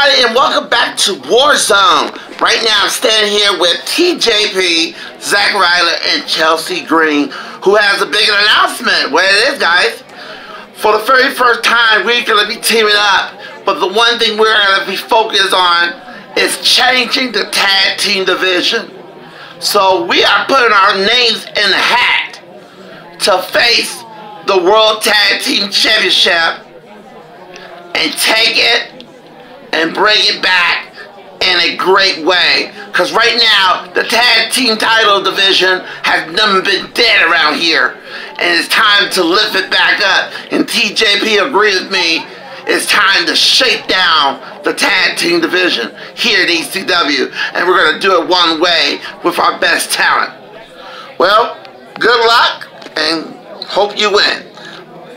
everybody, and welcome back to Warzone. Right now, I'm standing here with TJP, Zack Ryder, and Chelsea Green, who has a big announcement. What it is, guys? For the very first time, we're going to be teaming up, but the one thing we're going to be focused on is changing the tag team division. So we are putting our names in the hat to face the World Tag Team Championship and take it and bring it back in a great way. Because right now, the tag team title division has never been dead around here. And it's time to lift it back up. And TJP agrees with me. It's time to shake down the tag team division here at ECW. And we're going to do it one way with our best talent. Well, good luck and hope you win.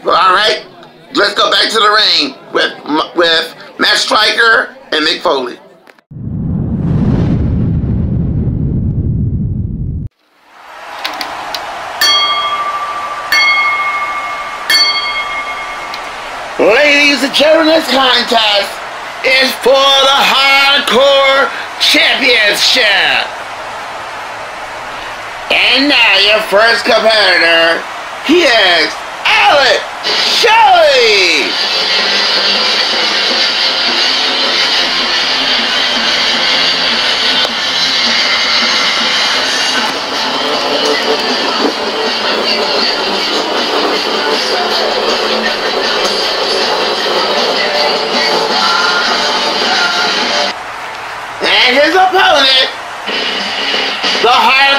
All right, let's go back to the ring with with Matt Striker and Mick Foley. Ladies and gentlemen, this contest is for the Hardcore Championship. And now your first competitor, he is Alex Shelley.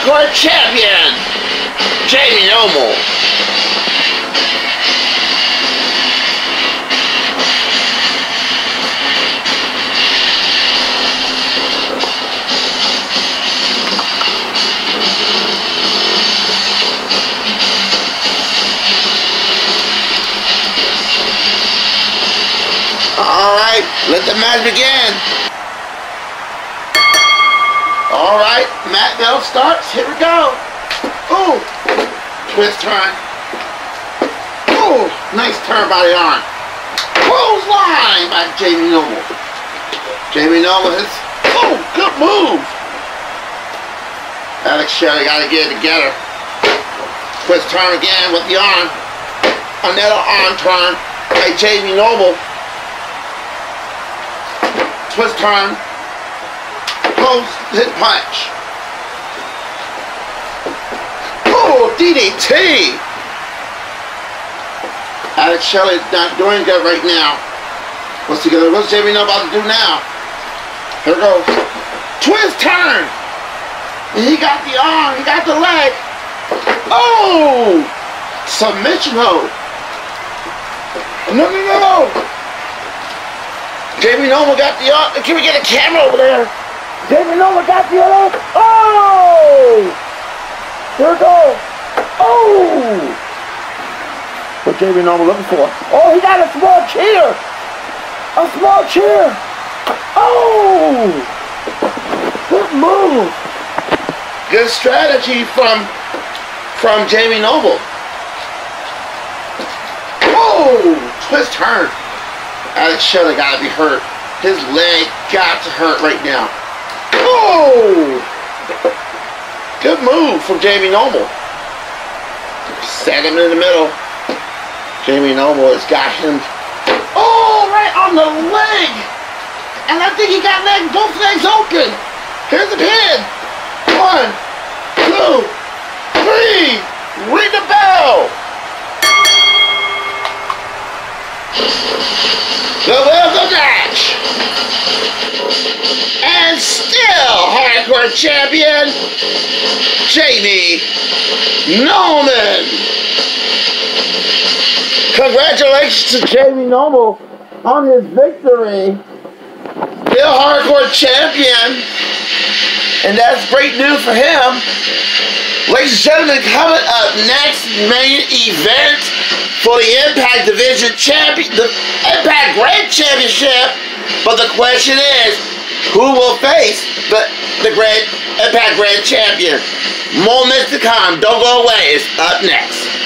Hardcore champion, Jamie Noble. All right, let the match begin. All right, Matt Bell starts. Here we go. Ooh, twist turn. Ooh, nice turn by the arm. Clothesline by Jamie Noble. Jamie Noble has, ooh, good move. Alex Shelley got to get it together. Twist turn again with the arm. Another arm turn by Jamie Noble twist turn, post hit punch. Oh, DDT! Alex Shelley's not doing good right now. What's he gonna, what's Jamie know about to do now? Here goes. Twist turn! And he got the arm, he got the leg. Oh! Submission hold. No, no, no, no! Jamie Noble got the arm. Can we get a camera over there? Jamie Noble got the other. Oh! Here it goes. Oh! What Jamie Noble looking for? Oh, he got a small chair. A small chair. Oh! Good move. Good strategy from from Jamie Noble. Oh! Twist turn. Alex Shelley gotta be hurt. His leg got to hurt right now. Oh! Good move from Jamie Noble. Set him in the middle. Jamie Noble has got him. Oh, right on the leg! And I think he got leg, both legs open. Here's the pin. One, two, three. Champion, Jamie Noble. Congratulations to Jamie Noble on his victory. Still hardcore champion. And that's great news for him. Ladies and gentlemen, coming up next main event for the Impact Division Champion, the Impact Grand Championship. But the question is, who will face the, the Grand Impact Grand Champion? Moments to come. Don't go away. It's up next.